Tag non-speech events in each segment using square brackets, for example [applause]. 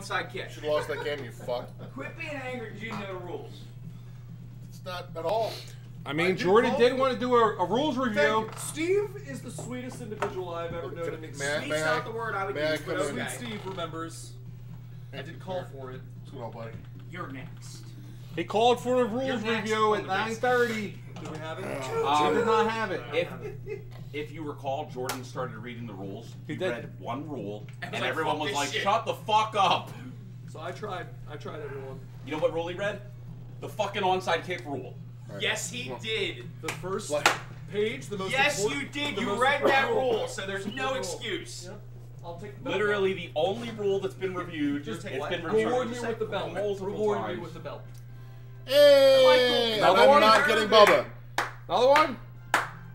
onside kick. Should have lost that game, you fuck. Quit being angry because you know the rules. It's not at all. I I mean, did Jordan did want to do a, a rules review. Steve is the sweetest individual I've ever known in May I- existence. Sweet's may not I- the word I would may I use, but come? Sweet. Steve remembers. I did call for it. What's going on, buddy? You're next. He called for a rules review at 9:30. Do we have it? Uh, I um, did not have it. If if you recall, Jordan started reading the rules. He He, did. read one rule, And and, like, everyone was like, shit." "Shut the fuck up!" So I tried. I tried everyone. You know what rule he read? The fucking onside kick rule. Alright. Yes, he did. The first Like- page, the most Yes, you did. You read that rule, so there's [laughs] no Rule. excuse. Yep. I'll take the belt. Literally the only rule that's been reviewed. Just take it's what? been reviewed Reward me with the belt. multiple Reward me with the belt. Hey! And Another I'm one? not getting Bubba. Another one?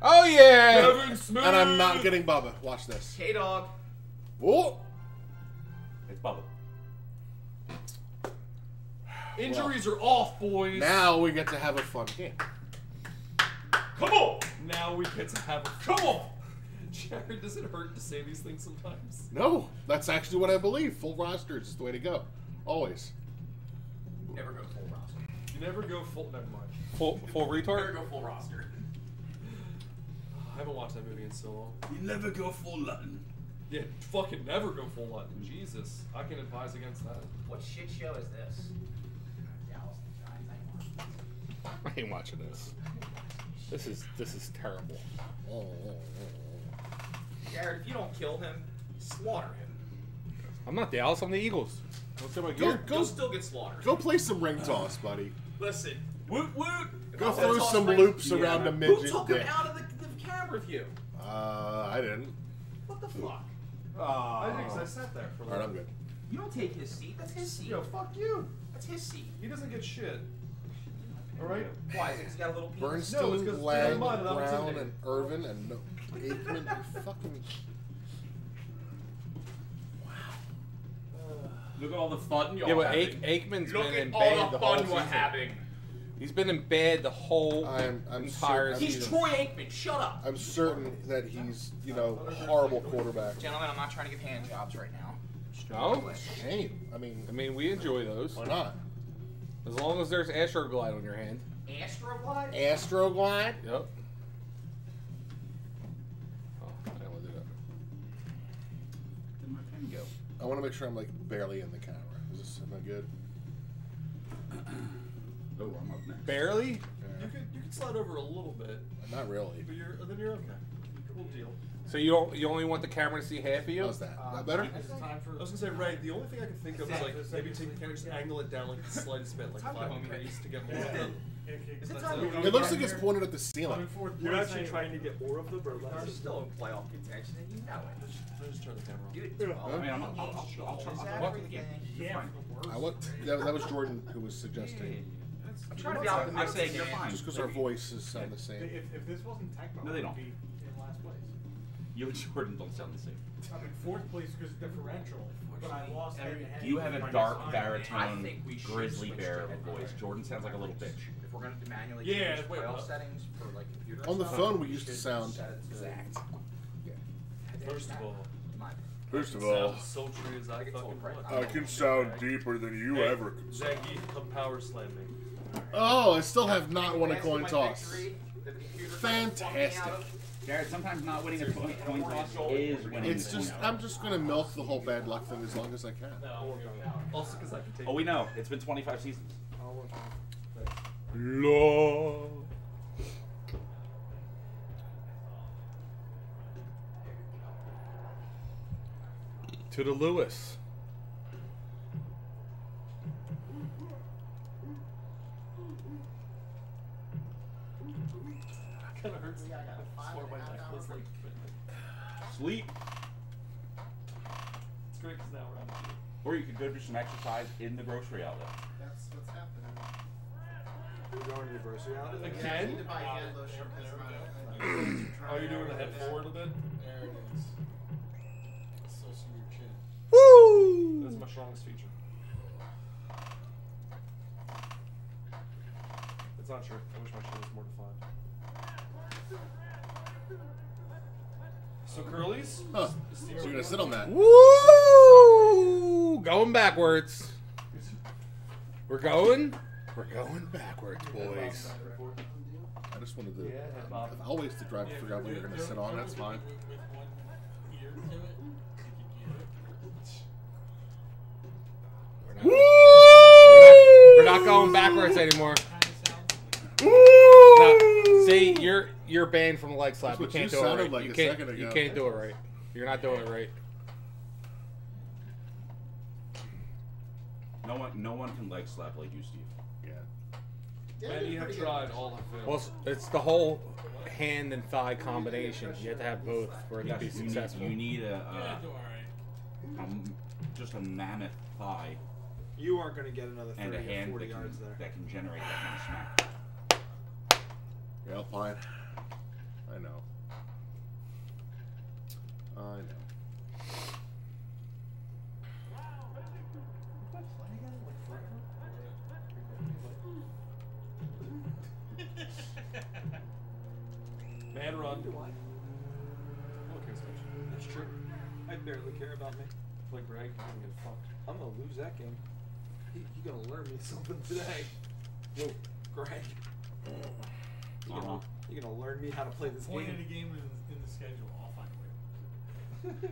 Oh yeah. Kevin Smith. And I'm not getting Bubba. Watch this. K Dog. Oh! It's Bubba. Injuries are off, boys. Now we get to have a fun game. Come on, Now we get to have a. come on. Jared, does it hurt to say these things sometimes? No, that's actually what I believe. Full rosters is the way to go. Always. Never go full roster. You never go full. Never mind. Full full Never go full roster. I haven't watched that movie in so long. You never go full Latin. Yeah, fucking never go full Latin. Jesus, I can advise against that. What shit show is this? Dallas and Giants. I ain't watching. [laughs] I ain't watching this. This is this is terrible. Jared, if you don't kill him, slaughter him. I'm not Dallas. I'm the Eagles. What's in my. Go, gear? go, You'll still get slaughtered. go play some ring toss, buddy. Listen. Woot woot. Go I'll throw some loops Yeah. around a midget. Who midget took him dick. out of the, the camera view? Uh, I didn't. What the fuck? I think 'cause I sat there for a Alright, little I'm good. You don't take his seat. That's his seat. Yo, fuck you. That's his seat. He doesn't get shit. Alright? Why? Is it 'cause he's got a little penis? No, it's Bernstein, 'cause Lang, never mind, that was Brown, and Irvin, and no, Aikman, you fucking. Look at all the fun y'all Yeah, but having. Ake, Aikman's Look been in at bed all the the whole fun we're season. having. He's been in bed the whole I'm- I'm entire sure- He's. Troy Aikman. Shut up. I'm certain that he's, you know, horrible quarterback. Gentlemen, I'm not trying to give hand jobs right now. No? Shame. I mean, I mean, we enjoy those why not? as long as there's Astroglide on your hand. Astroglide? Astroglide? Yep. Want to make sure I'm like barely in the camera. Is this am I good? [clears throat] Oh, I'm up next. Barely. You could you could slide over a little bit, Not really. but you're then you're okay. Cool deal. So you don't you only want the camera to see half of you? How's that? that better? I was gonna say, right. The only thing I could think of is like maybe take the camera, just angle it down like the slightest bit, like five home, degrees to get more of them. Is it time it. looks like it's pointed at the ceiling. You're actually trying to get more of the or We're still in playoff contention, and you know it. So just turn the camera off. Dude, I mean, I'm, I'll, I'll, I'll, I'll, Is I'll, that Yeah. I want that, that was Jordan who was suggesting. I'm trying to be I'm optimistic. saying you're man. fine. Just because our voices sound the same. If, if this wasn't Tecmo, No, they we'd don't. be in last place. You and Jordan don't sound the same. I'm in fourth place because differential, but I lost head to head. You have a dark next time. I baritone think we should grizzly bear of a voice. Jordan sounds like a little bitch. If we're gonna manually Yeah, change wait, playoff what? settings for like computer On the stuff, phone, we used to sound set it to- exact. First of all, First of all, as sultry as I I get fucking right. want. I can sound deeper than you Hey, ever could. Zaggy, come power slam me. Oh, I still have not won a coin toss. victory, the computer fucked me Fantastic. Out Jared, sometimes not winning a coin, coin toss is winning. It's just toss. I'm just gonna milk the whole bad luck thing as long as I can. Also, because I can take. Oh, we know. It's been 25 seasons. Law. To the Lewis. kind of hurts. Swear my necklace, like, Sleep. it's great 'cause now we're on the Or you could go do some exercise in the grocery outlet. That's what's happening. We're going to the grocery outlet Again? To buy hand lotion because my. Oh, you're doing the head forward a bit? There it is. Still see your chin. Woo! That's my strongest feature. It's not true. I wish my chin was more defined. So curlies? Huh. So you're gonna sit on that? Woo! going backwards. We're going. We're going backwards, boys. I just wanted to. I've always to drive. out what you're gonna sit on. That's fine. With, with one ear to it, you could get it. We're not, we're not going backwards anymore. Kind of sounds like No, see, you're you're banned from the leg slap. You can't you do it right. like you a can't. second You can't do it right. You're not doing it right. No one, no one can leg slap like you, Steve. Yeah. Many have tried, all have failed. Well, it's, it's the whole hand and thigh combination. You have to have both for it to Yes, be you need, successful. you need a, Yeah, uh, do alright. a m- just a mammoth thigh You aren't going to get another and 30 a or hand 40 that can, yards there. that can generate that kind of smack. Yeah, Alpine. I know. I know. Man run. Who cares much? That's true. I barely care about me. Like Greg, I'm gonna get fucked. I'm going to lose that game. You, you going to learn me [laughs] something today. Whoa. Greg. You're Uh-huh. Going you're gonna learn me how to play this Point game. at a game in, in the schedule. I'll find a way.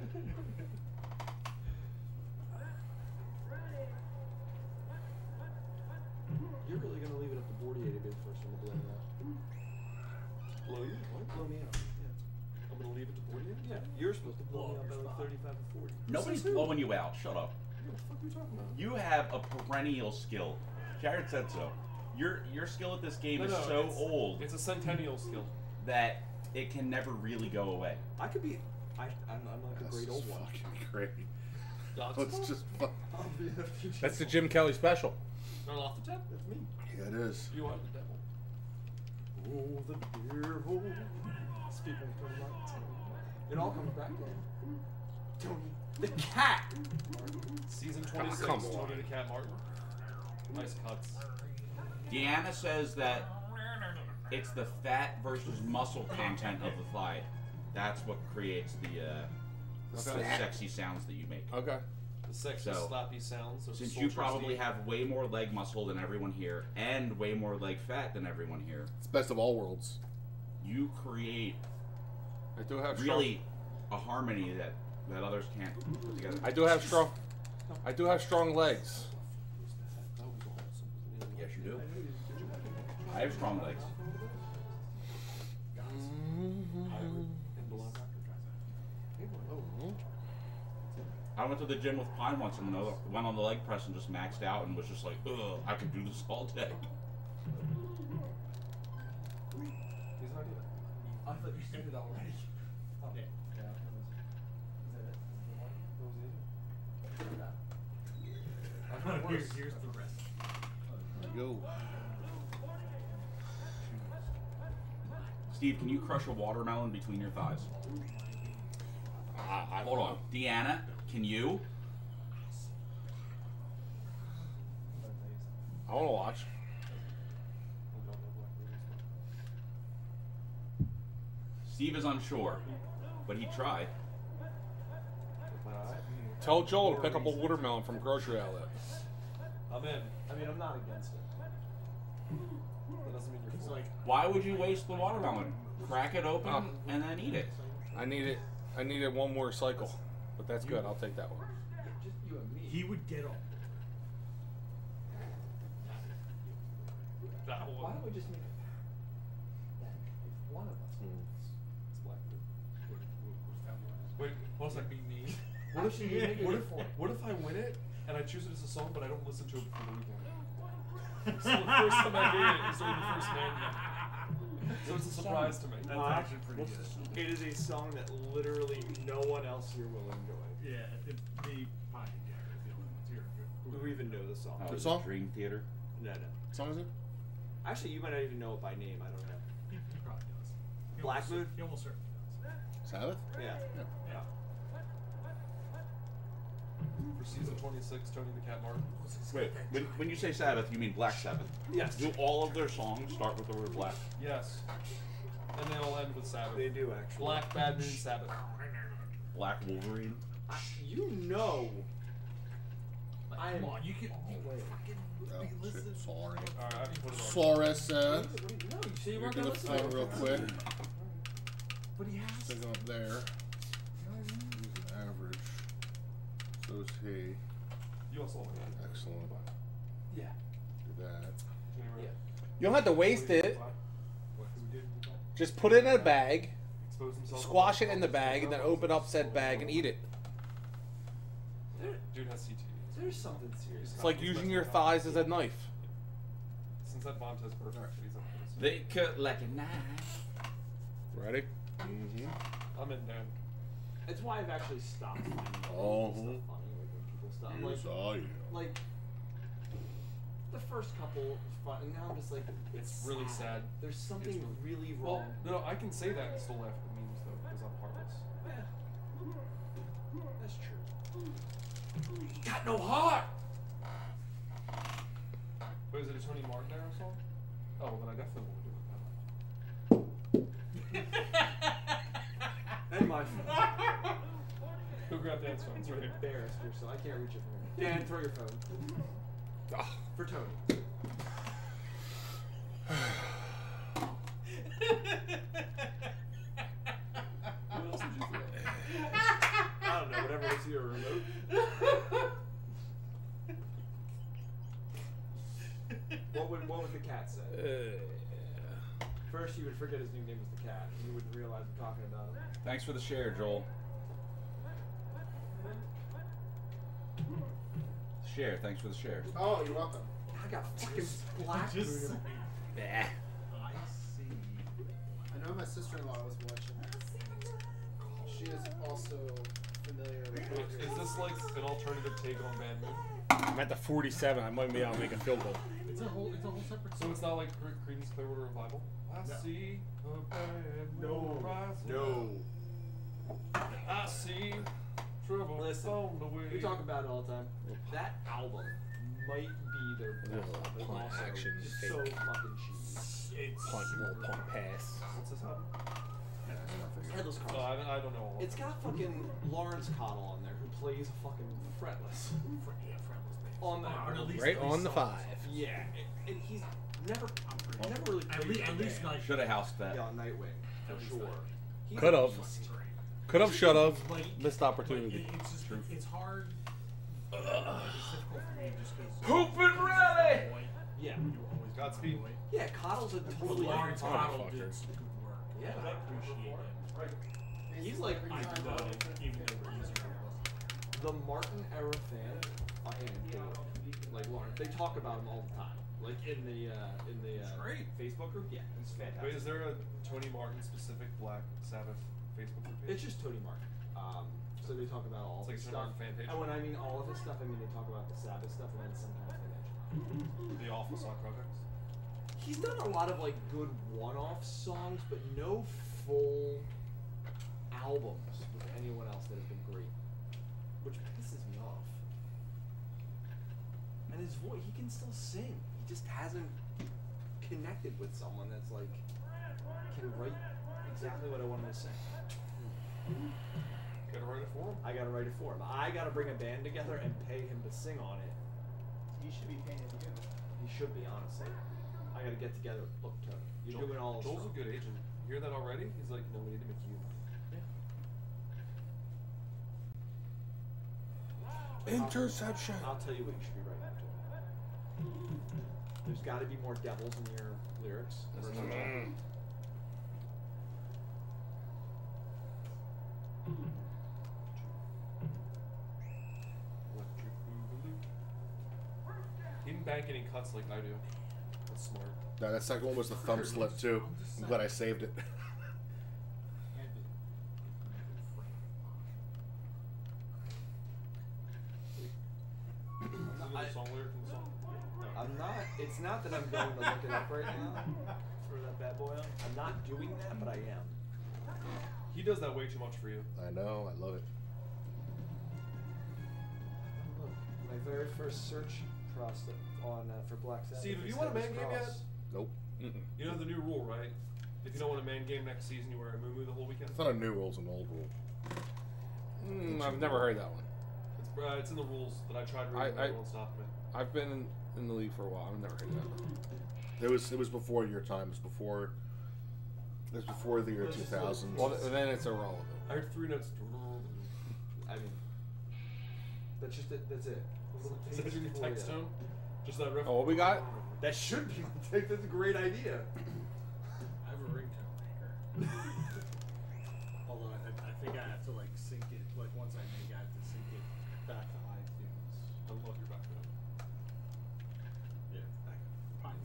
You're really gonna leave it up to Bordier to be the first one to blow me out. Blow you? What? Blow me out. Yeah. I'm gonna leave it to Bordier? Yeah, you're supposed to blow me Blow out by like 35 and 40. Nobody's blowing you out. Shut up. What the fuck are you talking about? You have a perennial skill. Jared said so. Your your skill at this game No, is no, so it's- old It's a centennial skill. that it can never really go away. I could be. I, I'm, I'm like a great old one. fucking great. [laughs] Dogs. Let's just. Fu- [laughs] I'll be a future That's the. Jim Kelly special. Not off the tap? That's me. yeah, it is. You are the devil. Oh, the beer hole. Oh. Speaking of Tony Martin. It all comes back to. Tony. The cat! Season 26, come Tony on. the Cat Martin. Nice cuts. Deanna says that it's the fat versus muscle content of the thigh. That's what creates the, uh, the sexy sounds that you make. Okay. The sexy, So, slappy sounds. Of Since you probably Steve. have way more leg muscle than everyone here and way more leg fat than everyone here, It's best of all worlds. you create I do have really a harmony that, that others can't put together. I do have strong. I do have strong legs. Yes, you do. I have strong legs. I went to the gym with Pine once and went on the leg press and just maxed out and was just like, ugh, I could do this all day. [laughs] He's not either. I thought you said it already. [laughs] Here, here's the rest. There you go. Steve, can you crush a watermelon between your thighs? I, I Hold on. Deanna, can you? I want to watch. Steve is unsure, but he tried. Tell Joel to pick up a watermelon from grocery outlet. I'm in. I mean, I'm not against it. That doesn't mean you're It's for like. Why would you waste the watermelon? Crack it open Oh. and then eat it. I need it. I needed one more cycle, but that's good. I'll take that one. Just you and me. he would get on. That Why one. don't we just make it then if one of us hmm. wins, it's Blackwood. Wait, one sec. Be me. What if, Actually, you make a what, good if, point. what if I win it and I choose it as a song, but I don't listen to it before the weekend? So the first time I hear it is during the first man game. [laughs] So it's a surprise to me. That's Uh, actually pretty good. It is a song that literally no one else here will enjoy. Yeah, it, me, Pine, and Jared are the only ones here. who- Who even know the song? Oh, Good is it song? Dream Theater. No, no. What song is it? Actually, you might not even know it by name. I don't know. He, he probably does. He Black almost, Moon? He almost certainly does. Sabbath? Yeah. Yeah. Yeah. For season 26, Tony the Cat Martin. Wait, when, when you say Sabbath, you mean Black Sabbath? Yes. Do all of their songs start with the word black? Yes. And they all end with Sabbath. They do actually. Black Bad Moon Sabbath. Black Wolverine? I, you know I Come on, you can. You fucking Oh, be shit, listening. sorry. Alright, I have to put it on. Sorry, sir. What do you, no, you say you You're weren't gonna gonna listen. real quick. But he has. Stick him up there. He's an average. So is he. You also want to Excellent. Yeah. Do that. Yeah. You don't have to waste it. What, who did? Just put it in a bag, squash it in the bag, and then open up said bag and eat it. Dude has CTE. there's something serious. It's like using your thighs as a knife. Since that bomb test perfect, he's up for this. They cut like a knife. Ready? Mm-hmm. I'm in Dan. It's why I've actually stopped finding Oh. stuff funny like when people. Like, I am. like the first couple fun, and now I'm just like, it's, It's really sad. There's something It's really Well, wrong. no, no, I can say that and still laugh at the memes though, because I'm heartless. Yeah. That's true. Got no heart. Wait, is it a Tony Martin era song? Oh, well, then I definitely want to do it. [laughs] And my phone. Who grabbed Dan's phone? It's right here. Embarrassed yourself. I can't reach it from here. Dan, throw your phone. Ah. For Tony. [laughs] What else did you throw? [laughs] I don't know, whatever was your remote. what would what would the cat say? Uh, First, you would forget his new name was the cat. and You wouldn't realize I'm talking about him. Thanks for the share, Joel. Share, thanks for the share. Oh, you're welcome. I got fucking black. Just moon. bah. I see. I know my sister-in-law was watching. She is also familiar with. Is this like an alternative take on Bad Moon? I'm at the 47. I might be able to make a field goal. It's a whole. It's a whole separate. So it's not like Creedence Clearwater Revival? I No. see a bad No. moon rising. No. I see trouble Listen, on the way. We talk about it all the time. That album might be their best. Little album. It's also action so fake. fucking cheesy. It's Punt, little punt pass. What's this album? Headless Oh, Cards. I, I don't know. all of It's got fucking Laurence Cottle on there who plays fucking fretless. Fr- yeah, Fretless baby. On the- Or at least Right three on the songs. five. Yeah, and, and he's never, never really At played least, in at least band. like. Should have housed that. Yeah, on Nightwing for At least sure. like- He's Could've. just- Could have, should have. Like- Missed opportunity. it, it's just it's hard. It's difficult for me just because. Poopin' ready! Yeah. Godspeed. Yeah, Cottle's a totally Laurence different Cottle vibe. did some good work. Yeah. I appreciate him. He's like I love him, even though we're using the Martin era fan. A handful. Like Lauren. they talk about him all the time. Like in the uh, in the uh, great. Facebook group. Yeah, it's fantastic. Wait, is there a Tony Martin specific Black Sabbath Facebook group page? It's just Tony Martin. Um, so they talk about all It's like his stuff. Fan page. And when I mean all of his stuff, I mean they talk about the Sabbath stuff, and then sometimes they mention. the awful song projects. He's done a lot of like good one-off songs, but no full albums with anyone else that have been great, which pisses me off. And his voice, he can still sing. He just hasn't connected with someone that's like can write exactly what I want him to sing. Gotta write it for him. I gotta write it for him. I gotta bring a band together and pay him to sing on it. He should be paying you. He should be, honestly. I gotta get together. Look, Tony, you're Joel- doing all this Joel's stuff. a good agent. You hear that already? He's like, no, we need to make you. Interception. I'll tell you what you should be writing to. There's got to be more devils in your lyrics. first. Mm. Electric He didn't bank any cuts like I do. That's smart. No, that second one was the thumb slip too. I'm glad I saved it I- a song lyric from the song? No. I'm not. It's not that I'm going to look it up right now for that bad boy. on. I'm not doing that, but I am. He does that way too much for you. I know, I love it. Look, my very first search process on uh, for Black Sabbath. Steve, have you won a Headless man game yet? Cross. Nope. You know the new rule, right? If you don't want a man game next season, you wear a moo the whole weekend. It's not a new rule, it's an old rule. Mm, I've never heard that one. It's uh, it's in the rules that I tried I- reading. I- I, won't stop me. I've been in, in the league for a while. I've never heard that. It was it was before your time. It was before. It was before the year two thousand. Well, th- then it's irrelevant. I heard three notes. I mean, that's just it. That's it. Is that your text ya. tone? Just that riff. Oh, what we got? That should be. [laughs] That's a great idea. I have a ringtone maker. Although I, I think I have to like sync it. Like once I make, it, I have to sync it back to iTunes. I love your background. Yeah, back Pines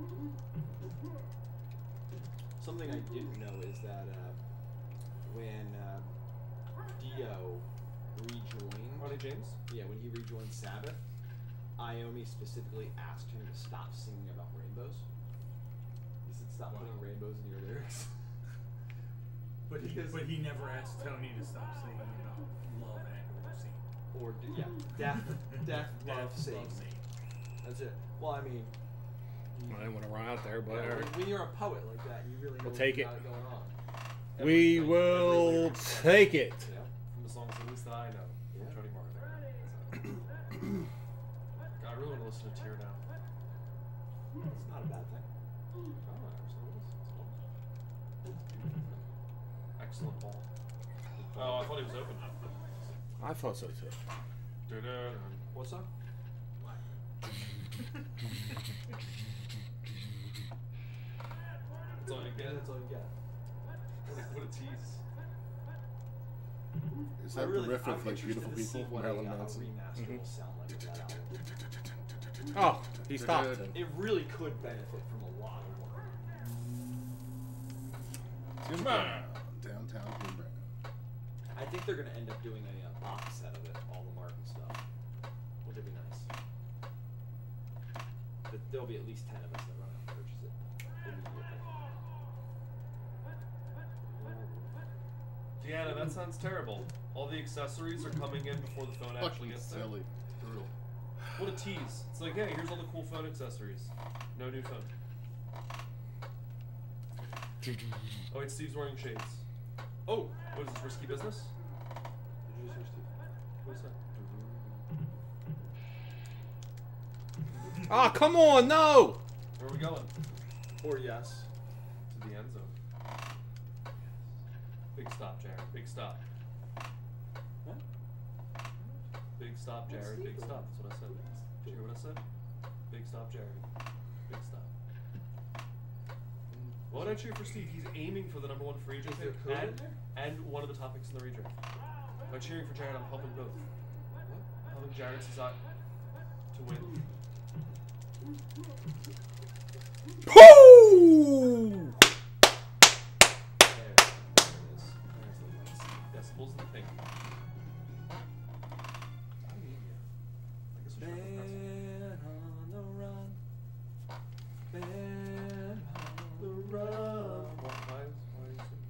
Mm. Something I didn't know is that uh, when um, Dio rejoined, Ronnie James. yeah, when he rejoined Sabbath, Iommi specifically asked him to stop singing about rainbows. He said, "Stop Wow. putting rainbows in your lyrics." [laughs] But he, Because- but he never asked Tony to stop singing about love and or scene. or d- yeah, death, death, [laughs] love, scene. scene. That's it. Well, I mean, I didn't want to run out there, but yeah, when, when, you're a poet like that, you really know We'll take you it. got going on. we Every- will every take it. You know? From the songs at least that I know. Yeah. Tony Martin. So. [coughs] God, I really want to listen to Tyr now. It's not a bad thing. Oh, there's no. It's. Excellent ball. Oh, I thought he was open. I thought so too. What's up? [laughs] That's all you get. that's all you get. What a, what a tease. Is that really, the riff of like beautiful to people, what Marilyn Manson? remaster Mhm. will sound like of that album. Oh, he stopped. It really could benefit from a lot of work. Tim Brown, downtown Tim Brown. I think they're gonna end up doing a uh, box set of it, all the Martin stuff. Would it be nice? But there'll be at least ten of us that run out and purchase it Deanna, that sounds terrible. All the accessories are coming in before the phone actually gets there. silly. Brutal. What a tease. It's like, hey, here's all the cool phone accessories. No new phone. Oh wait, Steve's wearing shades. Oh, what is this, risky business? Did you just hear Steve? What is that? Ah, come on, no! Where are we going? Or yes. To the end zone. Big stop, Jared. Big stop. What? Big stop, Jared. Big stop. That's what I said. Did you hear what I said? Big stop, Jared. Big stop. Why would I cheer for Steve? He's aiming for the number one free agent pick and, and one of the top picks in the redraft. By cheering for Jared, I'm helping both. What? Helping Jared Cesar to win. Woo! Should have the press. Been on the run. Been on the run. Why, why is, why is it?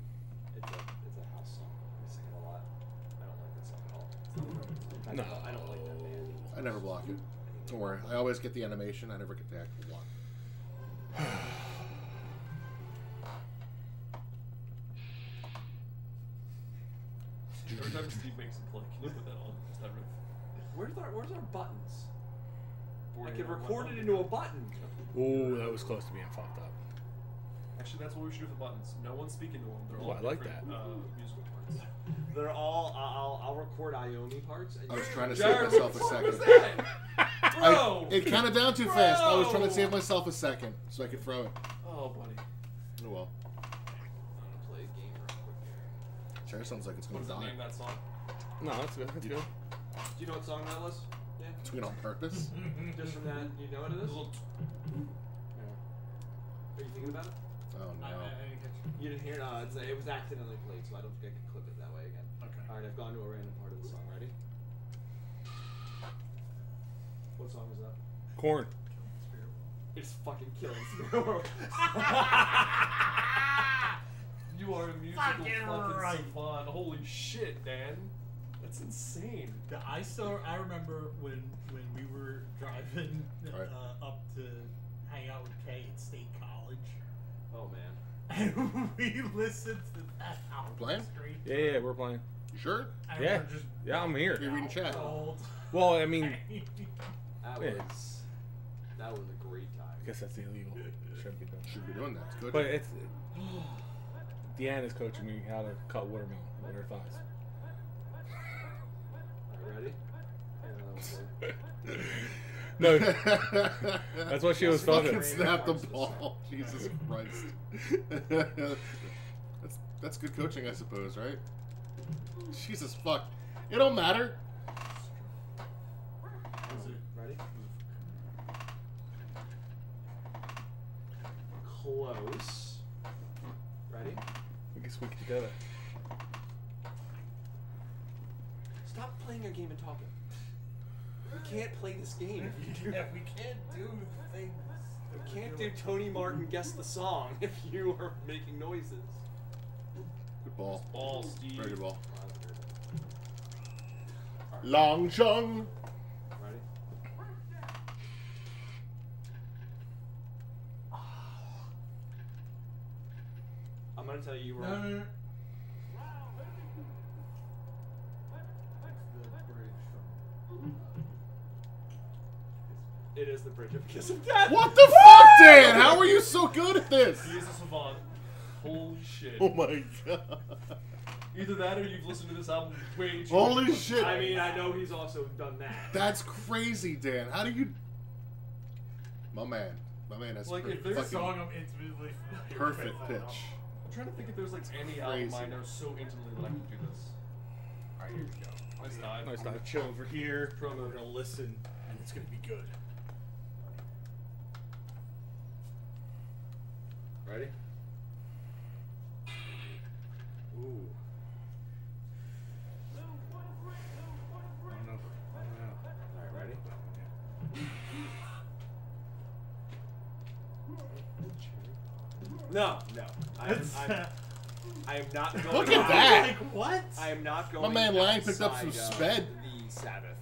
It's a it's a house song. We sing it a lot. I don't like that song at all. [laughs] I No. don't, I don't like that band. I never block it. Don't worry. I always get the animation. I never get the actual one. Where's our Where's our buttons? I Forty can record it into a button. Ooh, that was close to being fucked up. Actually, that's what we should do with the buttons. No one's speaking to them. They're Ooh, all I like that. Uh, musical parts. [laughs] They're all. I'll I'll record Iommi parts. I was you- trying to Jared, save what myself the a fuck was second. that? [laughs] I, Bro! it counted down too fast. I was trying to save myself a second so I could throw it. Oh, buddy. Oh well. I'm gonna play a game real quick here. Chair sounds like it's What going is to the name die. of that song? No, that's good. That's good. Do you know what song that was? Yeah. Doing it on purpose. [laughs] Just from that, you know what it is? The little t- Are you thinking about it? Oh I, I, no. I didn't catch You didn't hear? it? No, it's, it was accidentally played, so I don't think I can clip it that way again. Okay. All right, I've gone to a random part of the song. Ready? What song is that? Corn. It's fucking killing [laughs] Spirit World. [laughs] You are a musical Fucking fucking right. savant. Holy shit, Dan. That's insane. The, I still I remember when when we were driving [laughs] Right. uh, up to hang out with Kay at State College, Oh man. [laughs] and we listened to that album Playing? Yeah, yeah, we're playing. You sure? And Yeah. just Yeah, I'm here. You're reading chat. Well, I mean, [laughs] That Yeah. was that was a great time. I guess that's illegal. Shouldn't be done. Should be doing that. It's good. But it's [sighs] Deanna's coaching me how to cut watermelon with her thighs. Alright, ready? [laughs] No, [laughs] that's what she was Fucking talking. snap the ball. [laughs] Jesus Christ. that's that's good coaching, I suppose, right? Jesus fuck. It don't matter. ready? Close. Ready? We can squeak it together. Stop playing your game and talking. We can't play this game. if you do- yeah, we can't do things. We can't do Tony Martin guess the song [laughs] if you are making noises. Good ball. Ball, Steve. Very good ball. Long Chung. Ready? [sighs] I'm gonna tell you you were. No, no, no. The bridge from. It is the bridge of Kiss of Death. What the fuck, Dan? How are you so good at this? He is a savant. Holy shit. Oh my god. Either that or you've listened to this album way too Holy much. shit. I mean, I know he's also done that. That's crazy, Dan. How do you. My man. My man has Like, if there's a fucking Song I'm intimately perfect with, I pitch. know. I'm trying to think if there's like any album I Crazy. know so intimately that I can do this. Alright, here we go. Nice dive. Nice dive. Chill over here. We're gonna listen, and it's gonna be good. Ready? Ooh. I don't know. I don't know. Alright, ready? No, no. I am, I'm, I am not going. Look at on- that. Like what? I am not going. My man Lang picked up some sped. The Sabbath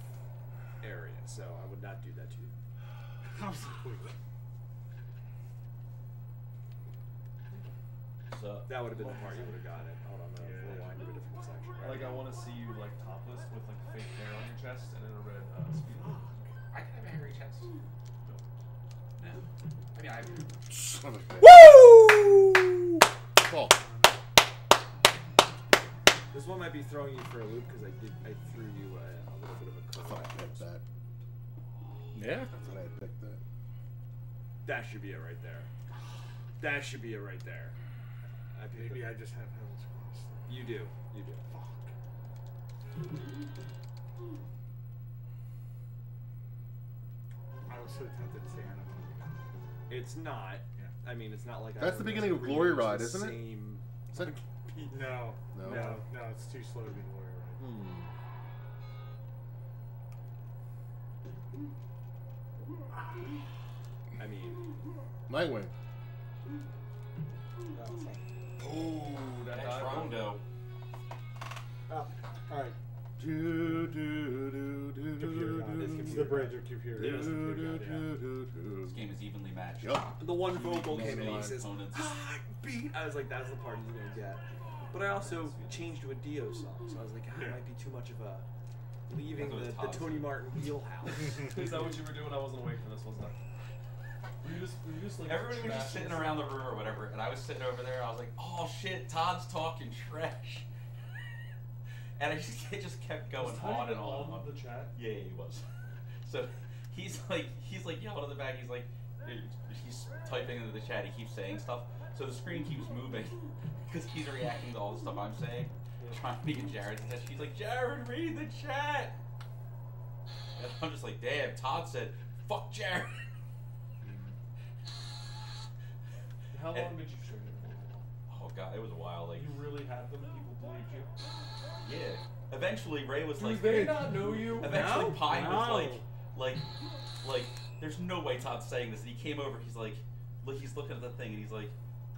area, so I would not do that to you. So That would have been the part you would have gotten it. Hold on, I'm gonna rewind to a different section. Like I want to see you like topless with like fake hair on your chest and then a red uh, speed. [gasps] I can have a hairy chest. No. I mean, I. Son of a bitch. Woo! Ball. This one might be throwing you for a loop because I did. I threw you a, a little bit of a. curve. thought I picked that. Yeah. I thought I picked that. That should be it right there. That should be it right there. I picked Maybe it. I just have heavens crossed. You do. You do. Fuck. I was so tempted to say Anno Mundi. It's not. Yeah. I mean, it's not like I That's the beginning of reuse Glory the Ride, isn't it? same- Is that [laughs] [laughs] No, No? no, no, it's too slow to be Glory Ride. Hmm. I mean, Nightwing? Ooh, that that's dive. Rondo. Oh, alright. Do, do, do, do, Computer do, do, It's do, the bridge of computer. do, do, computer do, God, yeah. do, do, do. This game is evenly matched. Yup. the one Two vocal most came in and he says, opponents. "Ah, beat." I was like, "That's the part he's gonna get." But I also changed to a Dio song, so I was like, ah, "It might be too much of a leaving the, the Tony Martin wheelhouse." [laughs] Is that what you were doing? I wasn't awake for this, wasn't I? You just, you just like Everybody was just sitting around the room or whatever, and I was sitting over there. I was like, "Oh shit, Todd's talking trash," [laughs] and I just it just kept going on and on. and on the chat? Yeah, he was. [laughs] So he's like he's like yelling in the back. He's like he's typing into the chat. He keeps saying stuff. So the screen keeps moving [laughs] because he's reacting to all the stuff I'm saying. Trying to get Jared's attention. He's like, Jared, read the chat. And I'm just like, damn. Todd said, "Fuck Jared." How long And- did you stream it for? Oh god, it was a while. Like, You really had them? People believed you? yeah. Eventually, Ray was Do like, they not know you? Eventually, No? Pine was like, like, like, there's no way Todd's saying this. And he came over. He's like, look, he's looking at the thing, and he's like,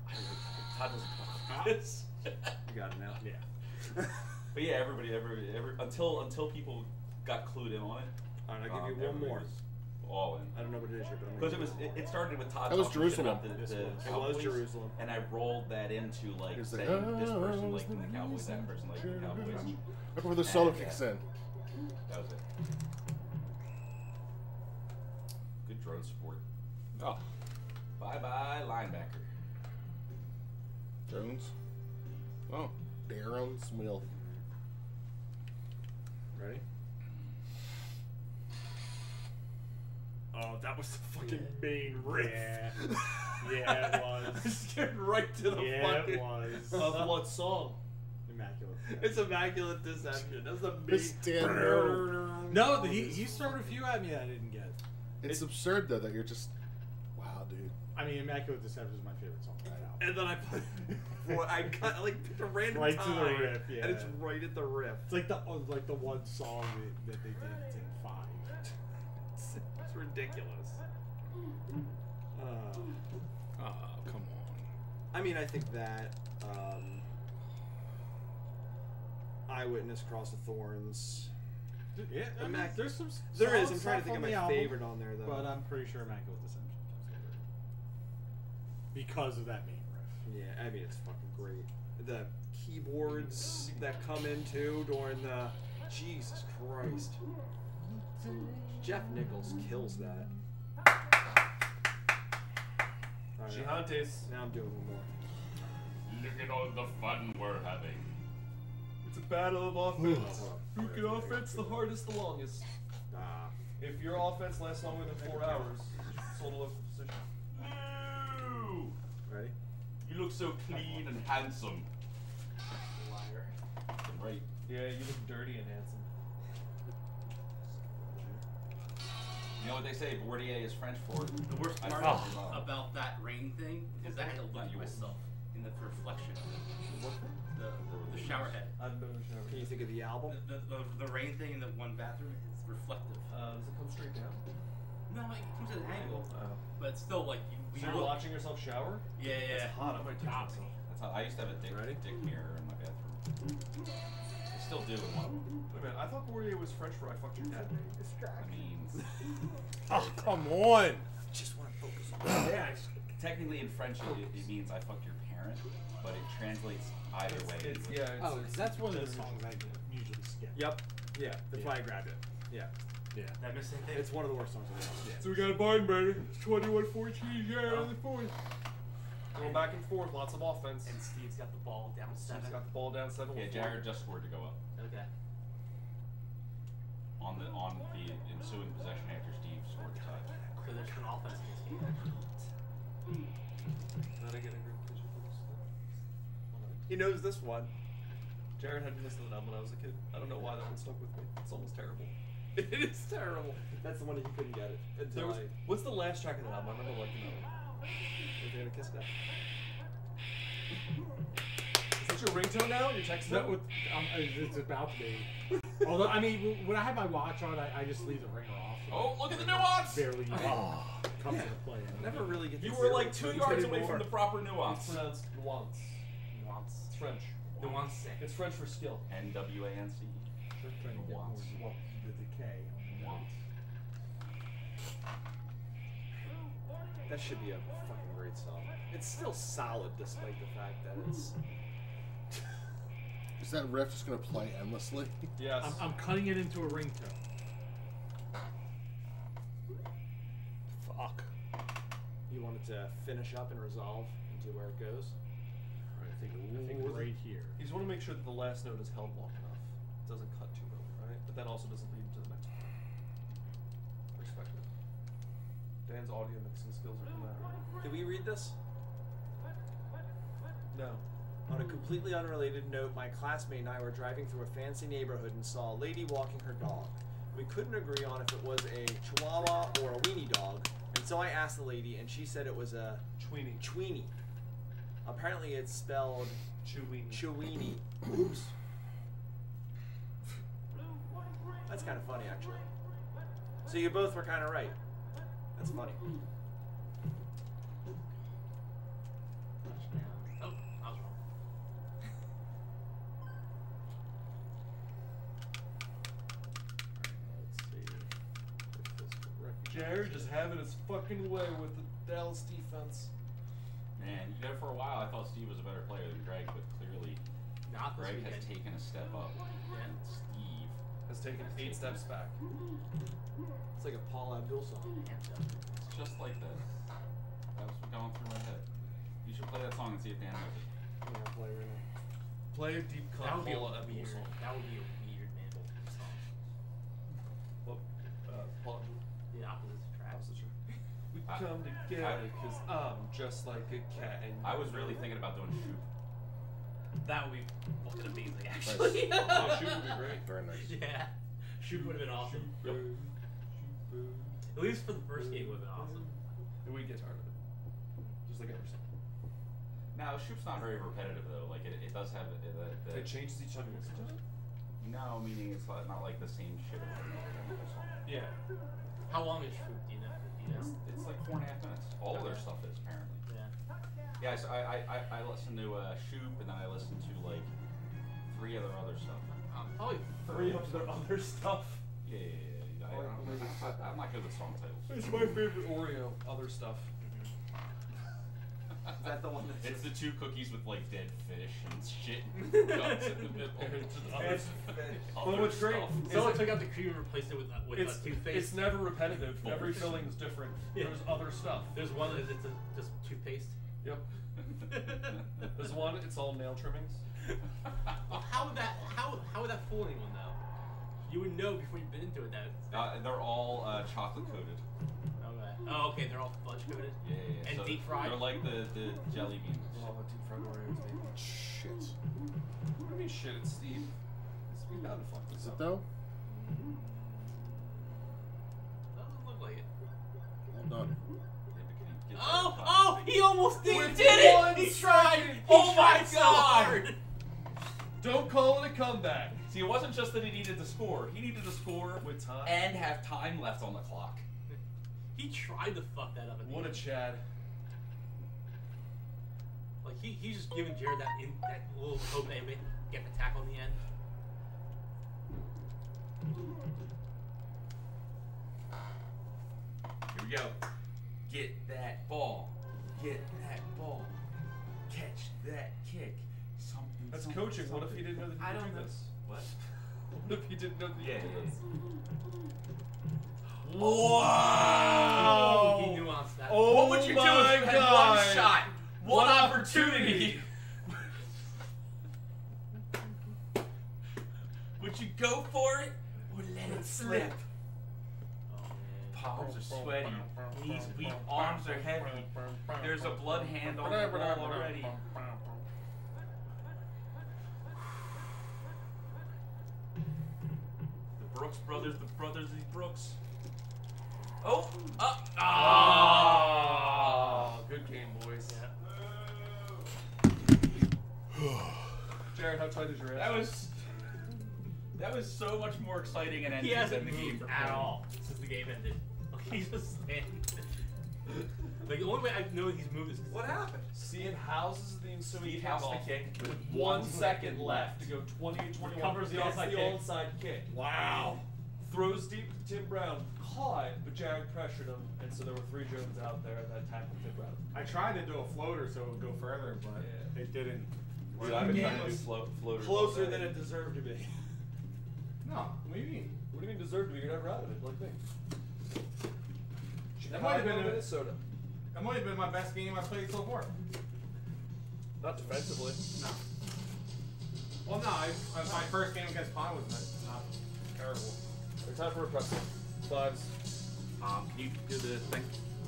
I don't know, Todd doesn't talk about this. you got it now. [laughs] Yeah. [laughs] But yeah, everybody, every, every until until people got clued in on it. Alright, I'll give um, you one everybody more. Was All in. I don't know what it is yet, but I'm Because gonna it was, it, you it started with Todd. That was Jerusalem. about The, the was- it was Jerusalem. And I rolled that into like It's saying like, this "Oh, person it's liking the the Cowboys, that person liking the Cowboys. Right before the solo And, uh, kicks in. That was it. Good drone support. Oh, Bye bye linebacker. Jones. Oh, Darren Smith. Ready? Oh, that was the fucking main riff. Yeah. [laughs] Yeah, it [laughs] was. Just get right to the Yeah, it fucking. was. Of what song? Immaculate. It's Immaculate Deception. That's the It's main. Dan Burn. No, he, he started a few at me that I didn't get. It's absurd though that you're just, wow, dude. I mean, Immaculate Deception is my favorite song right now. And then I put. [laughs] Well, I cut like picked a random Right to the riff, yeah. and it's right at the riff. It's like the oh, like the one song that, that they did in five. It's, it's ridiculous. Uh, oh, come on. I mean, I think that um, I Witness, Cross of Thorns. Yeah, I mean, Immac- there's some. There is. I'm trying to think of my album, favorite on there though. But I'm pretty sure Immaculate Deception comes over because of that main riff. Yeah, I mean it's fucking great. The keyboards that come in too during the Jesus Christ. Geoff Nicholls kills that. All right, now- Gigantes. Now I'm doing one more. Look at all the fun we're having. It's a battle of offense. Who can offense the hardest, the longest? Ah. If your offense lasts longer than four hours, sold a local position. Woo! Ready? You look so clean and handsome. Liar. Right. Yeah, you look dirty and handsome. You know what they say? Bordier is French for. The worst I part fell in love. about that rain thing is that I had to look at myself in the reflection. What? The, the, the shower head. I've been in the shower. Can you think of the album? The, the, the, the rain thing in the one bathroom is reflective. Uh, does it come straight down? No, it comes at an angle, Oh. but still like you. So you you're look- watching yourself shower? Yeah, yeah. That's hot. I might touch myself. That's how I used to have a dick, Ready? dick mirror in my bathroom. [laughs] still do. Wait a minute, I thought Bourdieu was French for I fucked your dad. I mean... [laughs] [laughs] oh, come on! I just want to focus on Yeah, technically in French it, it, means I fucked your parent, but it translates either it's, way. It's, yeah, it's, oh, that's one of the songs I usually skip. Yep, yeah, that's yeah. why I grabbed it. Yeah. Yeah. That missing thing? It's one of the worst songs I've ever yeah. So we got a bind, baby. It's 21 14, yeah, on the 4th. Going back and forth, lots of offense. And Steve's got the ball down seven. Steve's got the ball down seven. Yeah, Jared just scored to go up. Okay. On the on the ensuing possession after Steve scored the tie. So there's an offense in this get a group picture He knows this one. Jared had missed the album when I was a kid. I don't know why that one stuck with me. It's almost terrible. [laughs] It is terrible. That's the one that he couldn't get it. Was, what's the last track of the album? I remember liking that one. Is there a kiss now? Is that your ringtone now? You're texting? That would, um, it's about to be. [laughs] Although, I mean, when I have my watch on, I, I just leave the ringer off. so Oh, look at the nuance! Barely even comes into play. Never really get. You to were like two turns yards away anymore. from the proper It's nuance. pronounced nuance. Nuance. It's French. Nuance. It's French for skill. N W A N C. They're trying to get more Nuance. well, the decay. Nuance. That should be a fucking great song. It's still solid despite the fact that it's. [laughs] Is that riff just gonna play endlessly? Yes. I'm, I'm cutting it into a ringtone. Fuck. You wanted to finish up and resolve into where it goes. Right, I think, I think right here. You just want to make sure that the last note is held long enough. It doesn't cut too early, right? But that also doesn't lead into the next part. Respect it. Dan's audio mixing skills are phenomenal. Did we read this? No. On a hmm. completely unrelated note, my classmate and I were driving through a fancy neighborhood and saw a lady walking her dog. We couldn't agree on if it was a Chihuahua or a weenie dog, and so I asked the lady, and she said it was a Tweenie. Tweenie. Apparently, it's spelled Chewini. Chewini. Oops. That's kind of funny, actually. So you both were kind of right. That's funny. Oh, I was wrong. Jared just having his fucking way with the Dallas defense. Man, you know, for a while I thought Steve was a better player than Greg, but clearly Not Greg has taken a step up. Steve has taken eight steps back. It's like a Paula Abdul song. It's just like this. That was going through my head. You should play that song and see if Dan knows it. I'm gonna play right now. Play a deep That cut would be a Abdul weird. song. That would be a weird Mantle song. Well, uh, Paula Abdul. The opposite trap. Opposites Attract. [laughs] We I- come together because I'm just like a cat and I was really thinking about doing Shoop. That would be fucking amazing, actually. Oh, Shoop would be great. [laughs] Very nice. Yeah. Shoop would have been awesome. Shoop, boo, Shoop, boo. At least for the first game, would have been awesome. And we'd get tired of it. Just like every song. Now, Shoop's not very repetitive though. Like it, it does have uh, the, the It changes each time you listen? No, meaning it's not not like the same shit over and over again. the whole song. Yeah. How long is Shoop? Do you know? Do you know? It's, it's like four and a half minutes. All of their stuff is apparently. Yeah. Yeah, so I, I, I, I listened to uh, Shoop and then I listened to like three other other stuff. Um, probably Three of their other stuff. Yeah, yeah, yeah. yeah. I, Like, I'm, maybe I, I, I'm not good with song titles. It's my favorite Oreo. Other stuff. [laughs] Is that the one that's It's the two cookies with like dead fish and shit and [laughs] guts in the middle. It's just other It's stuff. other But what's great stuff. is Someone it- took out the cream and replaced it with uh, with it's, uh, toothpaste. it's never repetitive. Every Bullshit. filling is different. Yeah. There's other stuff. There's one that it's a, just toothpaste. Yep. [laughs] There's one. It's all nail trimmings. Well, how would that how how would that fool anyone though? You would know before you've been into it that. Uh, they're all uh, chocolate coated. okay. Oh, okay. They're all fudge coated. Yeah, yeah, yeah. And so deep fried. They're like the, the jelly beans. All Oh, deep fried Oreos, baby. Shit. What do you mean shit? It's Steve. It's we bound to fuck this Is it up. though? Doesn't look like it. Well done. Yeah, can you get Oh, oh, he almost did, With did one it! He tried! He Oh my tried so God! Don't call it a comeback. See, it wasn't just that he needed to score. He needed to score With time. and have time left on the clock. He tried to fuck that up at the What a. Chad. Like, he, he's just giving Jared that, in, that little hope that he may get the tackle in the end. Here we go. Get that ball. Get that ball. Catch that kick. Something. That's something, coaching. What if he didn't know that I you don't could do know. this? What? [laughs] What if he didn't know that you Yeah, could yeah, do this? [gasps] Wow! He nuanced that. Oh what would you do if you had God. one shot, one, One opportunity? [laughs] would you go for it or let it slip? Oh. Palms are sweaty, knees weak, arms are heavy. There's a blood hand on the wall already. The Brooks brothers, the brothers of Brooks. Oh, up, ah! Ah, good game, boys. Yeah. [sighs] Jared, how tight is your ass? That was that was so much more exciting and ending than the game at all since the game ended. Like, he's just standing Like, the only way I know he's moved is What happened? Seeing houses the ensuing Steve house the kick with one second left to go 28-21. Covers the Gets onside the kick. onside kick. Wow. Throws deep to Tim Brown. Caught, but Jared pressured him, and so there were three Jones out there at that tackled Tim Brown. I tried to do a floater so it would go further, but Yeah. it didn't. Dude, I've been trying to do float, floaters. all closer day. than it deserved to be. No, what do you mean? What do you mean deserved to be? You're never out of it, like me. That might have been Minnesota. That might have been my best game I've played so far. Not defensively. No. Well, no, I, I, my first game against Pond was not, not terrible. It's time for a pretzel. Fives. Um, can you do the thing?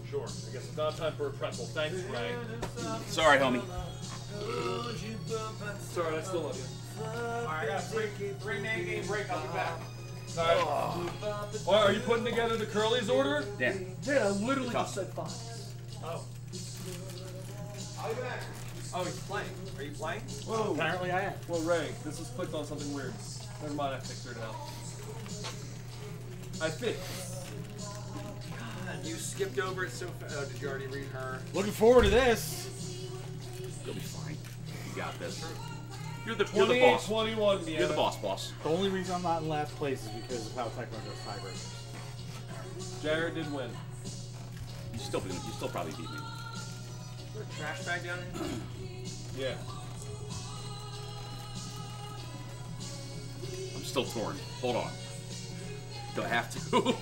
Sure. I guess it's not time for a pretzel. Thanks, Ray. Sorry, homie. Sorry, I still love you. Alright, I got a three, three man game break. I'll be back. Alright. Why, are you putting together the Curly's order? Dan. Yeah, I literally just said five. Oh. I'll be back. Oh, he's playing. Are you playing? Whoa. Apparently I am. Well, Ray, this has clicked on something weird. Never mind, I fixed it out. I fixed. God, you skipped over it so fast. Oh, did you already read her? Looking forward to this. You'll be fine. You got this. You're the, you're the boss. 21, Vienna. You're the boss, boss. The only reason I'm not in last place is because of how Taekwondo does tiebreakers. Jared did win. You still you still probably beat me. Is there a trash bag down here? [clears throat] Yeah. I'm still torn. Hold on. Do I have to? [laughs]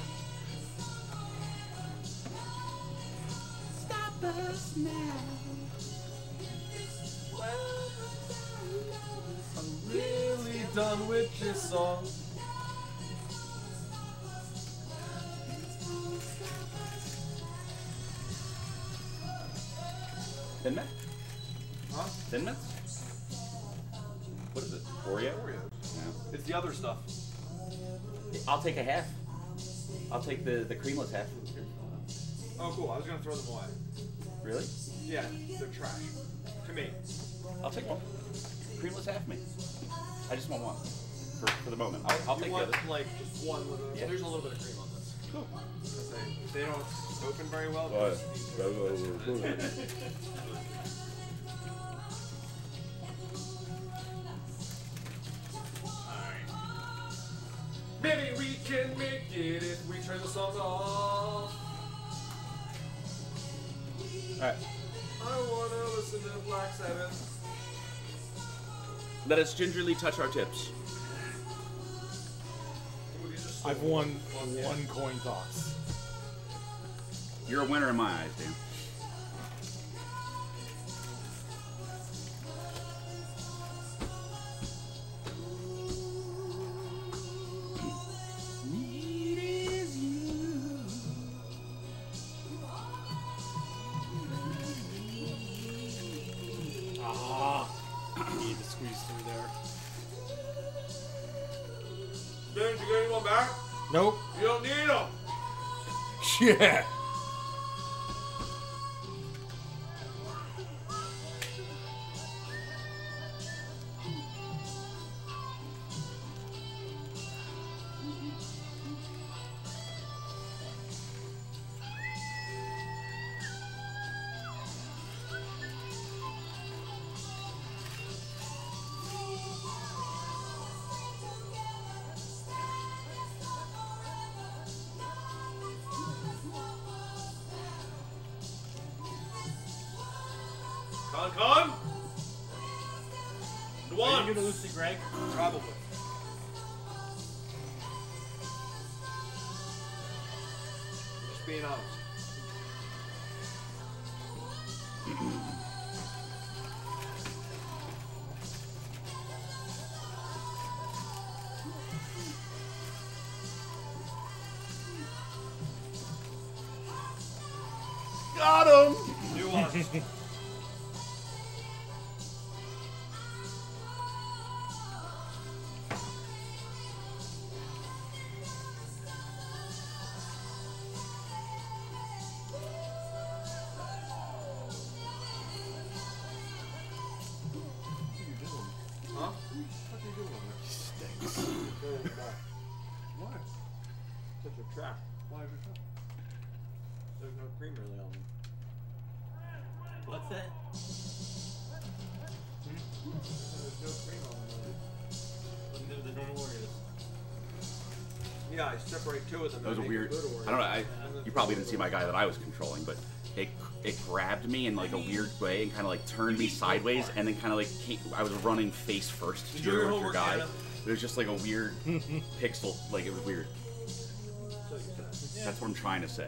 Stop us now. I'm really done with this song. Thin Mint? Huh? Thin Mints? What is it? Oreo? Oreos. Yeah. It's the other stuff. I'll take a half. I'll take the, the creamless half. Oh, cool. I was gonna throw them away. Really? Yeah, they're trash. To me. I'll take one. Creamless half me. I just want one. For, for the moment. I'll, I'll you take want, the other. like just one with a. Yeah. There's a little bit of cream on this. Cool. 'Cause They, they don't open very well. Right. [laughs] Let us gingerly touch our tips. I've won one coin toss. You're a winner in my eyes, Dan. Did you get anyone back? Nope. You don't need them. [laughs] Yeah. Such a trash. Why is it trash? There's no cream really on them. What's that? There's no cream on them. really. Looking at the normal Oreos. Yeah, I separate two of them. That was a weird. I don't know. I, you probably didn't see my guy that I was controlling, but it it grabbed me in like a weird way and kind of like turned me sideways, and then kind of like came, I was running face first to Did you do your, your with your homework, guy. Anna? It was just like a weird [laughs] pixel. Like it was weird. So you said. That's what I'm trying to say.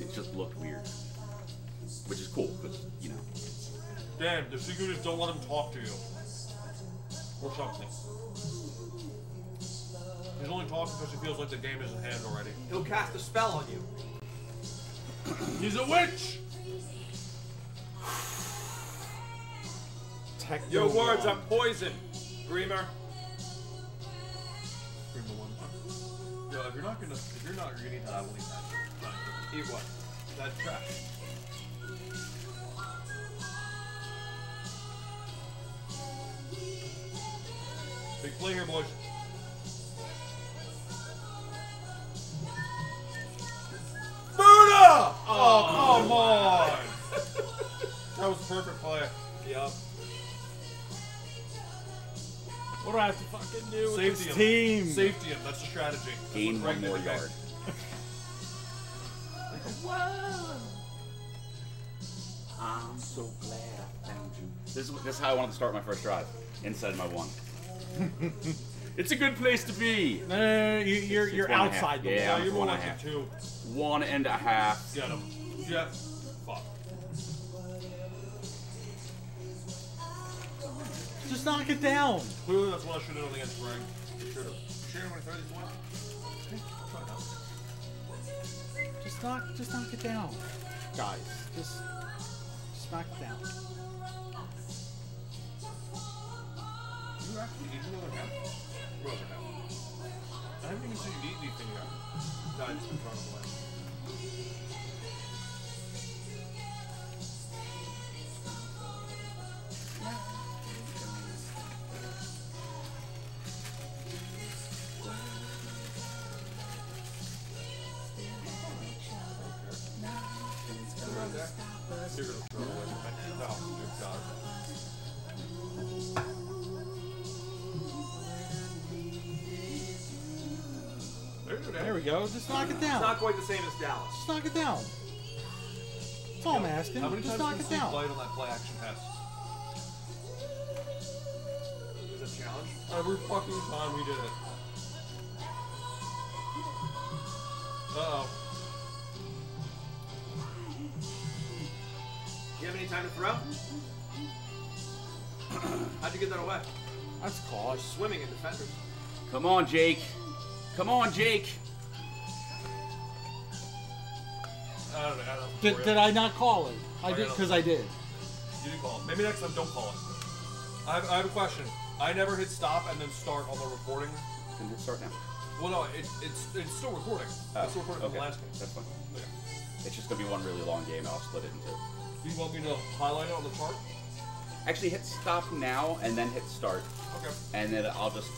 It just looked weird, which is cool because you know. Dan, the secret is don't let him talk to you. Or something. He's only talking because he feels like the game is in hand already. He'll cast a spell on you. He's a witch! Techno Your words are poison, Dreamer. If you're not gonna, if you're not eat that, I will eat that. Eat what? That trash. Big play here, boys. Fucking do with Safety this him. team? Safety him. That's the strategy. That's Gain what one more did today. yard. [laughs] I'm so glad I found you. This is this is how I wanted to start my first drive. Inside my one. [laughs] it's a good place to be. Uh, you, you're It's you're one and a half. outside the Yeah, wall. You're more one and like a a half. two. One and a half. Get him. Yeah. Just knock it down. Clearly, that's what I should have done against Ring. Should have. Sharon, when he throws these away. Try now. Just knock just knock it down, guys. Just just knock it down. You actually eat another half? What other half? I haven't even seen you eat anything yet. No, I just been throwing them away. There you go. There we go. Just knock it down. It's not quite the same as Dallas. Just knock it down. That's all I'm asking. How many Just times knock can it down. played on that play action test? Is that a challenge? Every fucking time we did it. Uh oh. Do you have any time to throw? [clears throat] How'd you get that away? That's cause. Swimming in defenders. Come on, Jake. Come on, Jake. Did, did I not call it? I I did got because I did. You didn't call it. Maybe next time don't call it. I have, I have a question. I never hit stop and then start on the recording. Can we start now? Well, no, it, it's it's still recording. Oh, it's still recording from okay. the last game. That's fine. Okay. It's just gonna be one really long game. I'll split it into. two. Do you want me to highlight it on the chart? Actually, hit stop now and then hit start, Okay. and then I'll just